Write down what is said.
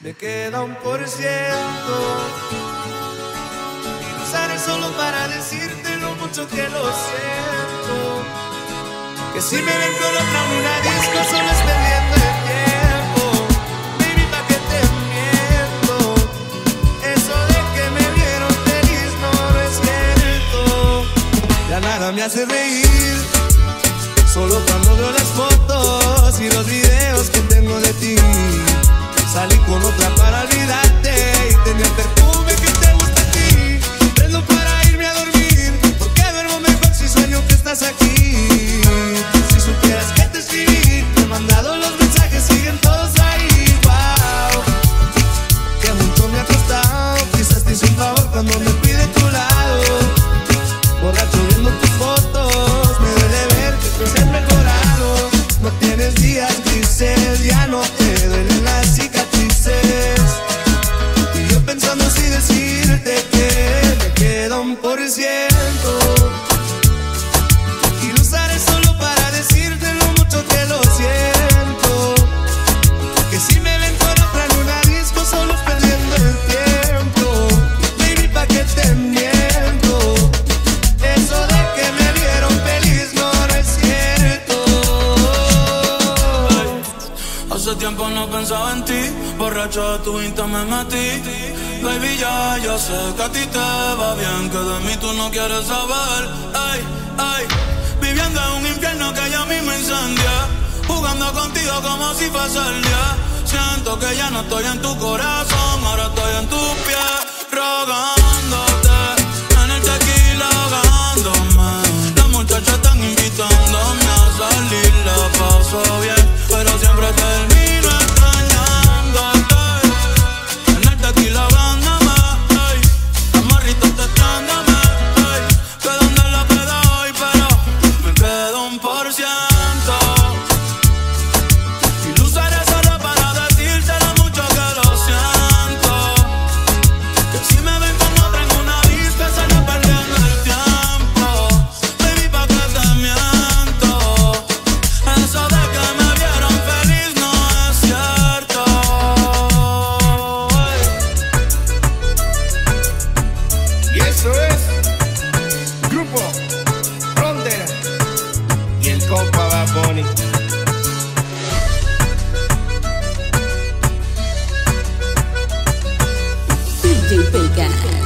Me queda un por ciento y lo usaré solo para decirte lo mucho que lo siento. Que si me ven con otra una disco solo es perdiendo el tiempo. Baby, pa' que te miento. Eso de que me vieron feliz no, no es cierto. Ya nada me hace reír. Solo cuando veo las fotos y los aquí. Si supieras que te escribí, te he mandado los mensajes, siguen todos ahí. Wow, que mucho me ha costado. Quizás te hice un favor cuando me fui de tu lado. Borracho viendo tus fotos, me duele ver que tú has mejorado. No tienes días grises, ya no te duelen las cicatrices. Y yo pensando si decirte que me queda un por ciento. Tiempo no pensaba en ti, borracho de tu insta me metí. Baby, ya, ya sé que a ti te va bien, que de mí tú no quieres saber. Ay, ay, viviendo en un infierno que ya mismo incendia. Jugando contigo como si fuese el día. Siento que ya no estoy en tu corazón, Grupo y el compa Bad Bunny. DJ